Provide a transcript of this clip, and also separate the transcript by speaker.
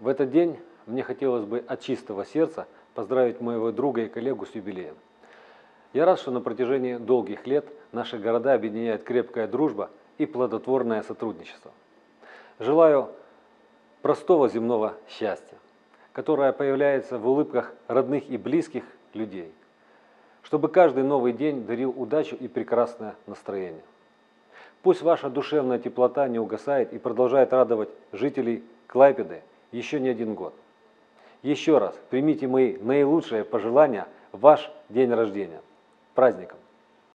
Speaker 1: В этот день мне хотелось бы от чистого сердца поздравить моего друга и коллегу с юбилеем. Я рад, что на протяжении долгих лет наши города объединяет крепкая дружба и плодотворное сотрудничество. Желаю простого земного счастья, которое появляется в улыбках родных и близких людей, чтобы каждый новый день дарил удачу и прекрасное настроение. Пусть ваша душевная теплота не угасает и продолжает радовать жителей Клайпеды еще не один год. Еще раз примите мои наилучшие пожелания в ваш день рождения. Праздником!